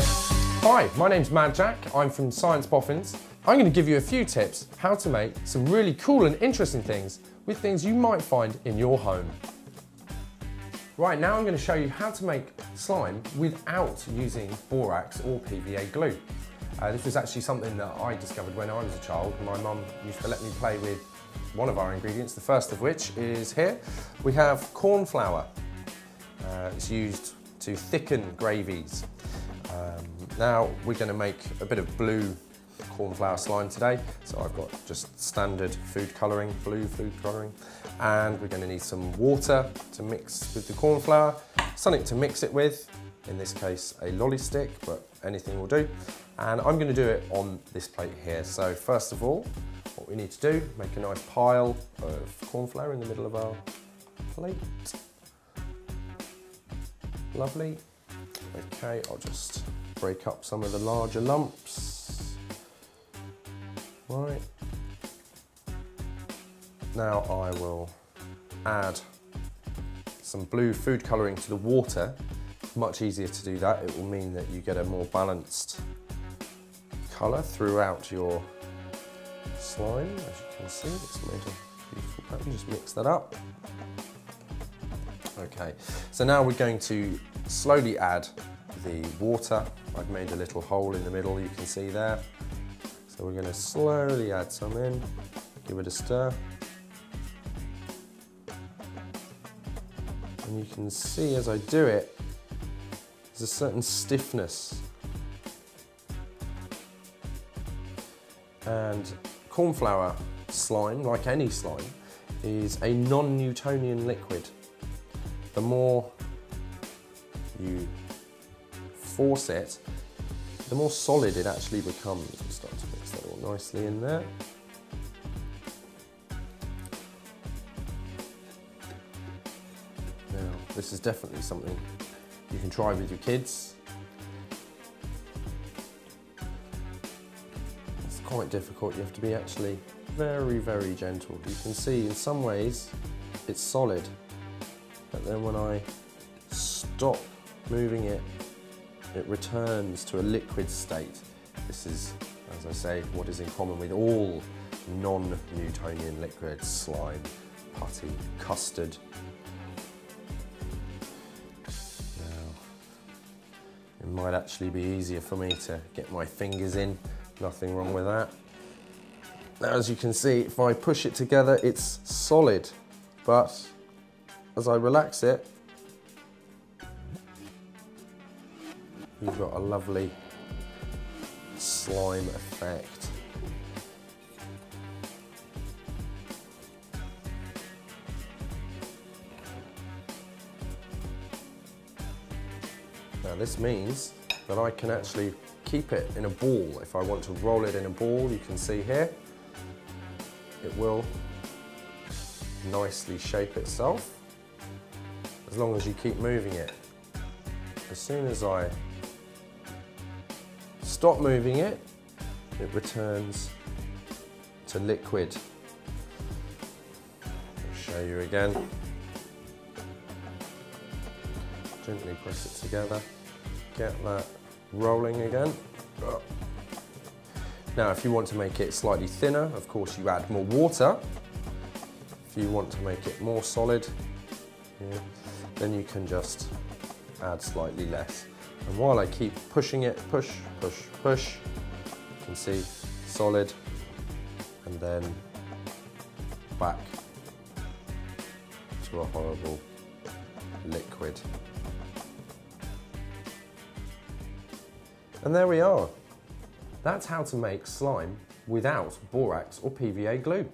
Hi, my name's Mad Jack. I'm from Science Boffins. I'm going to give you a few tips how to make some really cool and interesting things with things you might find in your home. Right, now I'm going to show you how to make slime without using borax or PVA glue. Uh, this was actually something that I discovered when I was a child. My mum used to let me play with one of our ingredients, the first of which is here. We have corn flour. Uh, it's used to thicken gravies. Um, now we're going to make a bit of blue corn flour slime today. So I've got just standard food colouring, blue food colouring, and we're going to need some water to mix with the corn flour, something to mix it with, in this case a lolly stick, but anything will do. And I'm going to do it on this plate here. So first of all, what we need to do, make a nice pile of corn flour in the middle of our plate. Lovely. Okay, I'll just break up some of the larger lumps. Right. Now I will add some blue food colouring to the water. Much easier to do that. It will mean that you get a more balanced colour throughout your slime. As you can see, it's made a beautiful pattern. Just mix that up. Okay, so now we're going to slowly add the water. I've made a little hole in the middle, you can see there. So we're going to slowly add some in, give it a stir. And you can see as I do it, there's a certain stiffness. And corn flour slime, like any slime, is a non-Newtonian liquid the more you force it, the more solid it actually becomes. We start to mix that all nicely in there. Now, this is definitely something you can try with your kids. It's quite difficult, you have to be actually very, very gentle. You can see in some ways it's solid, but then when I stop moving it, it returns to a liquid state. This is, as I say, what is in common with all non-Newtonian liquids, slime, putty, custard. Now, it might actually be easier for me to get my fingers in, nothing wrong with that. Now, as you can see, if I push it together, it's solid, but as I relax it, you've got a lovely slime effect. Now this means that I can actually keep it in a ball. If I want to roll it in a ball, you can see here, it will nicely shape itself as long as you keep moving it. As soon as I stop moving it, it returns to liquid. I'll show you again. Gently press it together, get that rolling again. Now if you want to make it slightly thinner, of course you add more water. If you want to make it more solid, yeah, then you can just add slightly less. And while I keep pushing it, push, push, push, you can see solid and then back to a horrible liquid. And there we are. That's how to make slime without borax or PVA glue.